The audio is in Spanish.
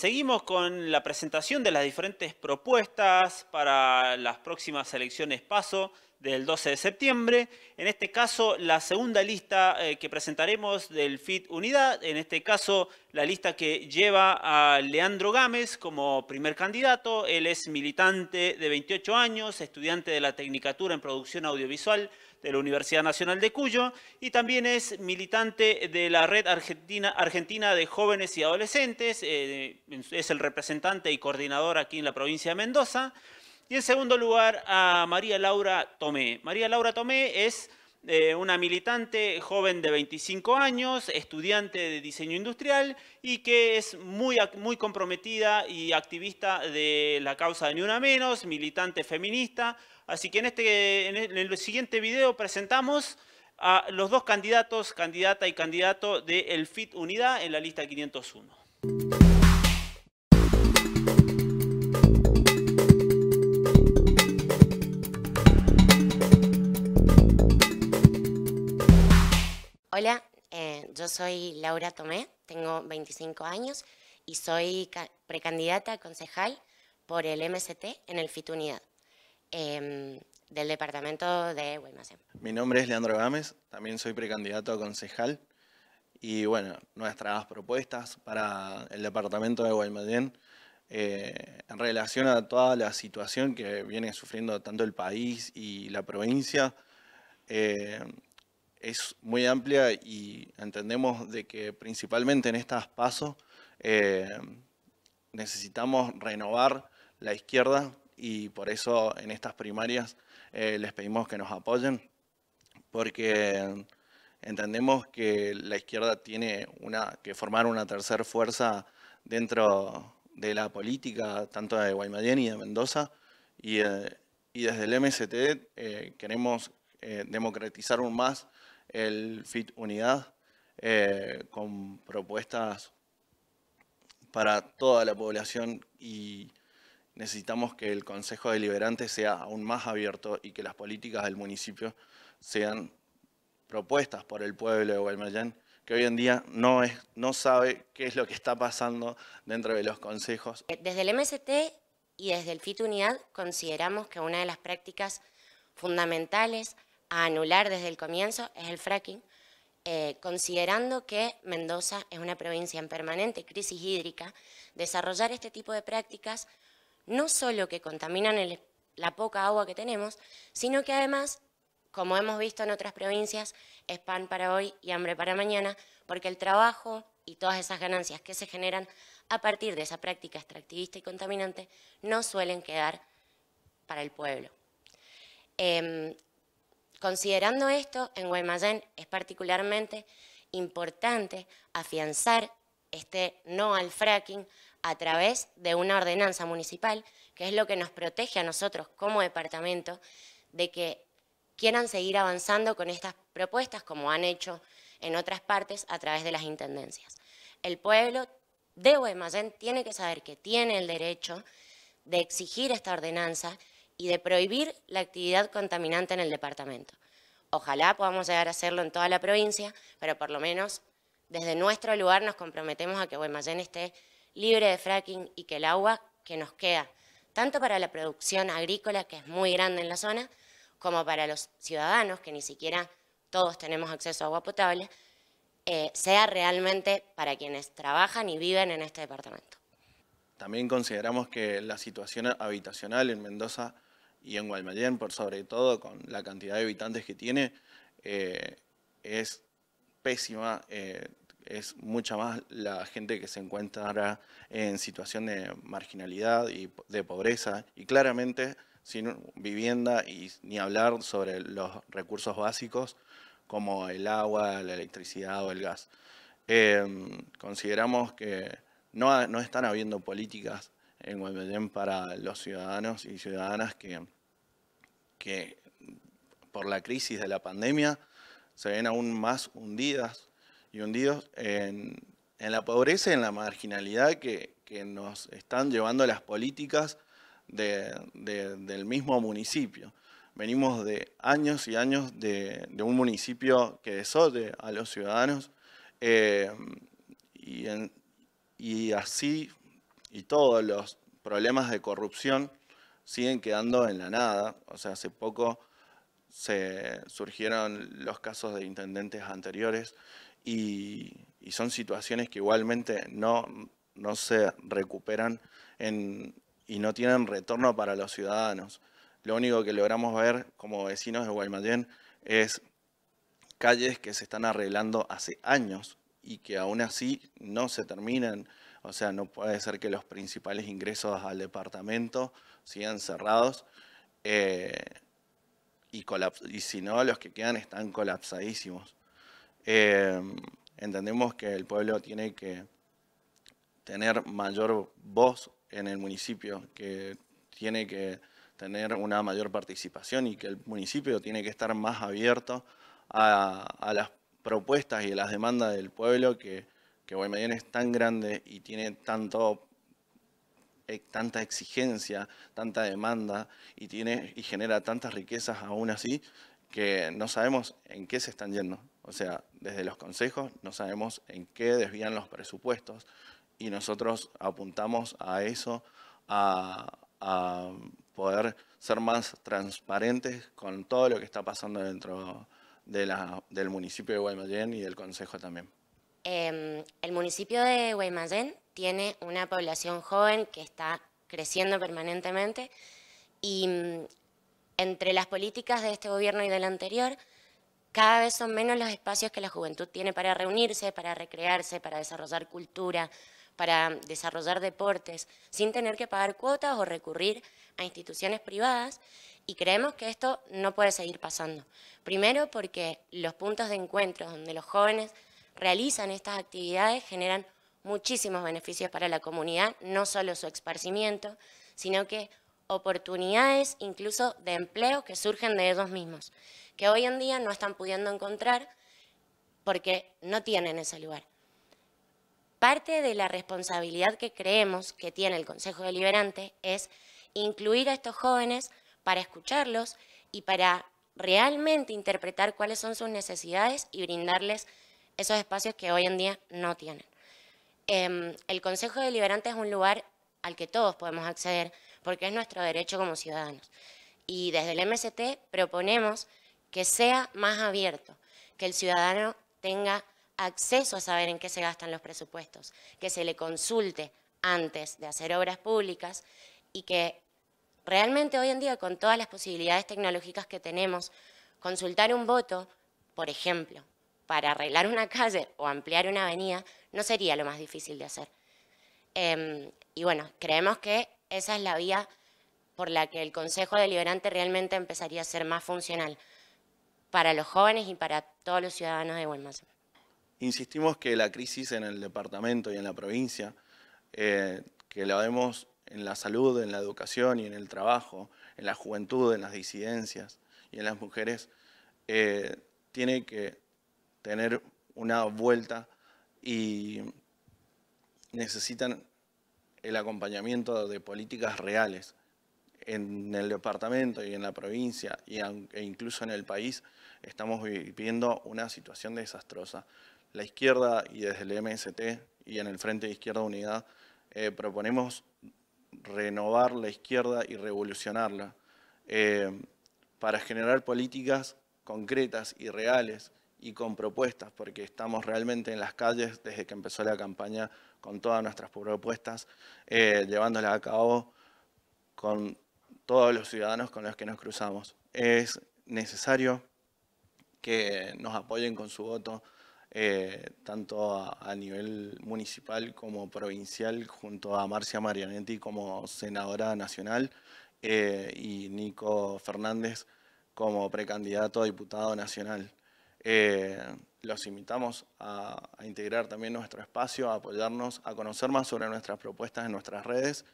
seguimos con la presentación de las diferentes propuestas para las próximas elecciones PASO del 12 de septiembre. En este caso, la segunda lista eh, que presentaremos del FIT Unidad, en este caso la lista que lleva a Leandro Gámez como primer candidato. Él es militante de 28 años, estudiante de la Tecnicatura en Producción Audiovisual de la Universidad Nacional de Cuyo y también es militante de la Red Argentina, Argentina de Jóvenes y Adolescentes, eh, es el representante y coordinador aquí en la provincia de Mendoza. Y en segundo lugar a María Laura Tomé. María Laura Tomé es eh, una militante joven de 25 años, estudiante de diseño industrial y que es muy, muy comprometida y activista de la causa de Ni Una Menos, militante feminista. Así que en, este, en el siguiente video presentamos a los dos candidatos, candidata y candidato del FIT Unidad en la lista 501. Yo soy Laura Tomé, tengo 25 años y soy precandidata a concejal por el MST en el FIT Unidad em, del departamento de Guaymallén. Mi nombre es Leandro Gámez, también soy precandidato a concejal y bueno, nuestras propuestas para el departamento de Guaymallén eh, en relación a toda la situación que viene sufriendo tanto el país y la provincia, eh, es muy amplia y entendemos de que principalmente en estas pasos eh, necesitamos renovar la izquierda y por eso en estas primarias eh, les pedimos que nos apoyen porque entendemos que la izquierda tiene una, que formar una tercera fuerza dentro de la política, tanto de Guaymallén y de Mendoza, y, eh, y desde el MST queremos democratizar aún más el FIT Unidad eh, con propuestas para toda la población y necesitamos que el Consejo Deliberante sea aún más abierto y que las políticas del municipio sean propuestas por el pueblo de Guaymallén, que hoy en día no, es, no sabe qué es lo que está pasando dentro de los consejos. Desde el MST y desde el FIT Unidad consideramos que una de las prácticas fundamentales a anular desde el comienzo es el fracking, eh, considerando que Mendoza es una provincia en permanente crisis hídrica, desarrollar este tipo de prácticas no solo que contaminan la poca agua que tenemos, sino que además, como hemos visto en otras provincias, es pan para hoy y hambre para mañana, porque el trabajo y todas esas ganancias que se generan a partir de esa práctica extractivista y contaminante no suelen quedar para el pueblo. Em, Considerando esto, en Guaymallén es particularmente importante afianzar este no al fracking a través de una ordenanza municipal, que es lo que nos protege a nosotros como departamento de que quieran seguir avanzando con estas propuestas como han hecho en otras partes a través de las intendencias. El pueblo de Guaymallén tiene que saber que tiene el derecho de exigir esta ordenanza y de prohibir la actividad contaminante en el departamento. Ojalá podamos llegar a hacerlo en toda la provincia, pero por lo menos desde nuestro lugar nos comprometemos a que Guaymallén esté libre de fracking y que el agua que nos queda, tanto para la producción agrícola, que es muy grande en la zona, como para los ciudadanos, que ni siquiera todos tenemos acceso a agua potable, eh, sea realmente para quienes trabajan y viven en este departamento. También consideramos que la situación habitacional en Mendoza y en Guaymallén, por sobre todo, con la cantidad de habitantes que tiene, eh, es pésima. Eh, es mucha más la gente que se encuentra en situación de marginalidad y de pobreza y claramente sin vivienda y ni hablar sobre los recursos básicos como el agua, la electricidad o el gas. Eh, consideramos que no, no están habiendo políticas en Guaymallén para los ciudadanos y ciudadanas que, que por la crisis de la pandemia se ven aún más hundidas y hundidos en, la pobreza y en la marginalidad que, nos están llevando las políticas del mismo municipio. Venimos de años y años de, un municipio que desote a los ciudadanos eh, y, y así y todos los problemas de corrupción siguen quedando en la nada. O sea, hace poco se surgieron los casos de intendentes anteriores y, son situaciones que igualmente no, no se recuperan y no tienen retorno para los ciudadanos. Lo único que logramos ver como vecinos de Guaymallén es calles que se están arreglando hace años y que aún así no se terminan. O sea, no puede ser que los principales ingresos al departamento sigan cerrados eh, y, si no, los que quedan están colapsadísimos. Eh, entendemos que el pueblo tiene que tener mayor voz en el municipio, que tiene que tener una mayor participación y que el municipio tiene que estar más abierto a, las propuestas y a las demandas del pueblo, que, que Guaymallén es tan grande y tiene tanto eh, tanta exigencia, tanta demanda y, tiene, y genera tantas riquezas aún así que no sabemos en qué se están yendo. O sea, desde los consejos no sabemos en qué desvían los presupuestos y nosotros apuntamos a eso, a, poder ser más transparentes con todo lo que está pasando dentro de la, del municipio de Guaymallén y del consejo también. Em, el municipio de Guaymallén tiene una población joven que está creciendo permanentemente y mm, entre las políticas de este gobierno y del anterior, cada vez son menos los espacios que la juventud tiene para reunirse, para recrearse, para desarrollar cultura, para desarrollar deportes, sin tener que pagar cuotas o recurrir a instituciones privadas. Y creemos que esto no puede seguir pasando. Primero porque los puntos de encuentro donde los jóvenes realizan estas actividades generan muchísimos beneficios para la comunidad, no solo su esparcimiento, sino que oportunidades incluso de empleo que surgen de ellos mismos, que hoy en día no están pudiendo encontrar porque no tienen ese lugar. Parte de la responsabilidad que creemos que tiene el Consejo Deliberante es incluir a estos jóvenes para escucharlos y para realmente interpretar cuáles son sus necesidades y brindarles esos espacios que hoy en día no tienen. Em, el Consejo Deliberante es un lugar al que todos podemos acceder porque es nuestro derecho como ciudadanos. Y desde el MST proponemos que sea más abierto, que el ciudadano tenga acceso a saber en qué se gastan los presupuestos, que se le consulte antes de hacer obras públicas y que realmente hoy en día con todas las posibilidades tecnológicas que tenemos, consultar un voto, por ejemplo, para arreglar una calle o ampliar una avenida, no sería lo más difícil de hacer. Em, y bueno, creemos que esa es la vía por la que el Consejo Deliberante realmente empezaría a ser más funcional para los jóvenes y para todos los ciudadanos de Guaymallén. Insistimos que la crisis en el departamento y en la provincia, eh, que la vemos en la salud, en la educación y en el trabajo, en la juventud, en las disidencias y en las mujeres, eh, tiene que tener una vuelta y necesitan el acompañamiento de políticas reales en el departamento y en la provincia e incluso en el país estamos viviendo una situación desastrosa. La izquierda y desde el MST y en el Frente de Izquierda Unidad eh, proponemos renovar la izquierda y revolucionarla eh, para generar políticas concretas y reales y con propuestas, porque estamos realmente en las calles desde que empezó la campaña con todas nuestras propuestas, eh, llevándolas a cabo con todos los ciudadanos con los que nos cruzamos. Es necesario que nos apoyen con su voto, eh, tanto a, nivel municipal como provincial, junto a Marcia Marianetti como senadora nacional eh, y Nico Fernández como precandidato a diputado nacional. Eh, los invitamos a, a, integrar también nuestro espacio, a apoyarnos, a conocer más sobre nuestras propuestas en nuestras redes.